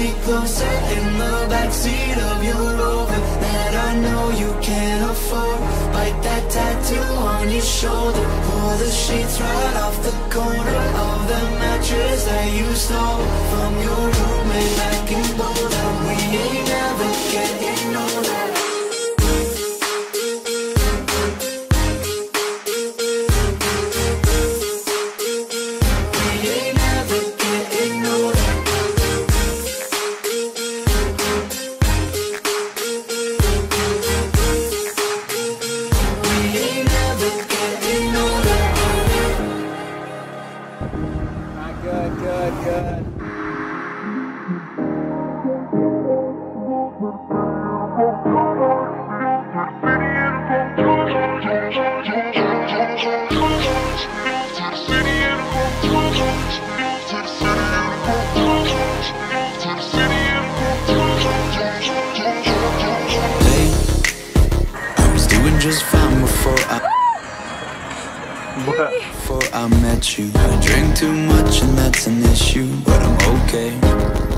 Me closer in the backseat of your Rover that I know you can't afford. Bite that tattoo on your shoulder. Pull the sheets right off the corner of the mattress that you stole from your roommate back in Boulder. We ain't never getting older. Good, just fine before I before I met you. I drank too much and an issue, but I'm okay.